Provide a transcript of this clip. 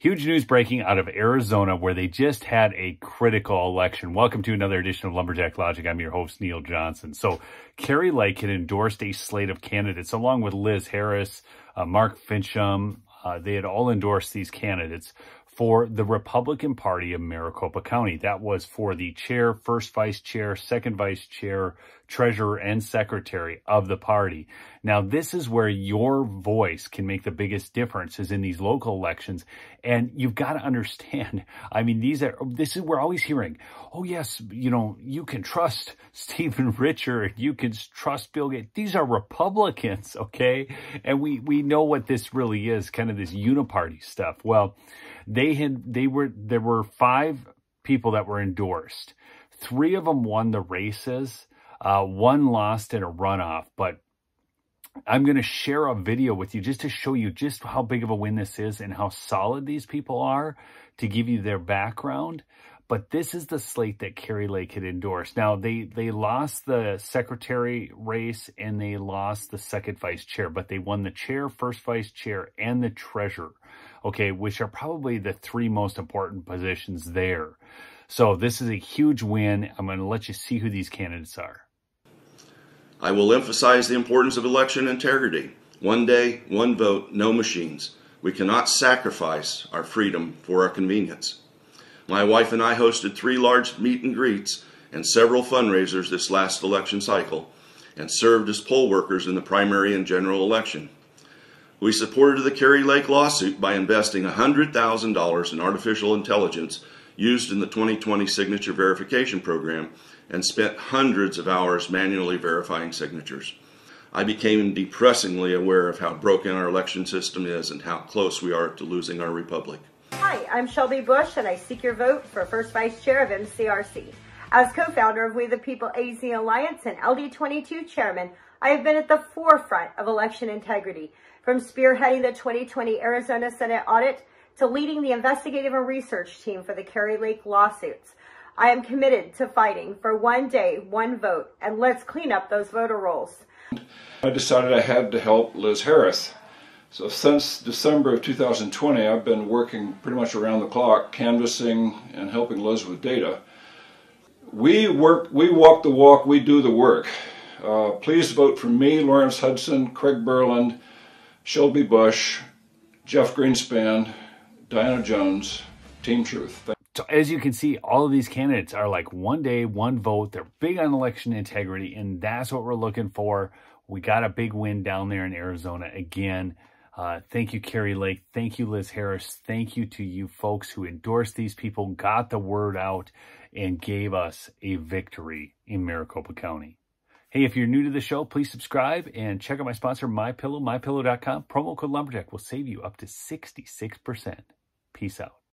Huge news breaking out of Arizona where they just had a critical election. Welcome to another edition of Lumberjack Logic. I'm your host, Neil Johnson. So Kari Lake had endorsed a slate of candidates along with Liz Harris, uh, Mark Finchem. Uh, they had all endorsed these candidates for the Republican Party of Maricopa County. That was for the chair, first vice chair, second vice chair, treasurer, and secretary of the party. Now, this is where your voice can make the biggest difference is in these local elections. And you've got to understand, I mean, these are, this is, we're always hearing, oh yes, you know, you can trust Stephen Richer, you can trust Bill Gates. These are Republicans, okay? And we, we know what this really is, kind of this uniparty stuff. Well, they had, they were, there were five people that were endorsed. Three of them won the races. Uh, one lost in a runoff, but I'm going to share a video with you just to show you just how big of a win this is and how solid these people are to give you their background. But this is the slate that Kari Lake had endorsed. Now, they, they lost the secretary race and they lost the second vice chair, but they won the chair, first vice chair, and the treasurer, okay, which are probably the three most important positions there. So this is a huge win. I'm going to let you see who these candidates are. I will emphasize the importance of election integrity. One day, one vote, no machines. We cannot sacrifice our freedom for our convenience. My wife and I hosted three large meet and greets and several fundraisers this last election cycle and served as poll workers in the primary and general election. We supported the Kari Lake lawsuit by investing $100,000 in artificial intelligence used in the 2020 signature verification program and spent hundreds of hours manually verifying signatures. I became depressingly aware of how broken our election system is and how close we are to losing our republic. Hi, I'm Shelby Bush, and I seek your vote for first vice chair of MCRC. As co-founder of We the People AZ Alliance and LD22 chairman, I have been at the forefront of election integrity, from spearheading the 2020 Arizona Senate audit to leading the investigative and research team for the Kari Lake lawsuits. I am committed to fighting for one day, one vote, and let's clean up those voter rolls. I decided I had to help Liz Harris so since December of 2020, I've been working pretty much around the clock, canvassing and helping Liz with data. We work, we walk the walk, we do the work. Uh, please vote for me, Lawrence Hudson, Craig Berland, Shelby Bush, Jeff Greenspan, Diana Jones, Team Truth. So as you can see, all of these candidates are like one day, one vote. They're big on election integrity, and that's what we're looking for. We got a big win down there in Arizona again. Uh, thank you, Kari Lake. Thank you, Liz Harris. Thank you to you folks who endorsed these people, got the word out, and gave us a victory in Maricopa County. Hey, if you're new to the show, please subscribe and check out my sponsor, MyPillow, MyPillow.com. Promo code Lumberjack will save you up to 66%. Peace out.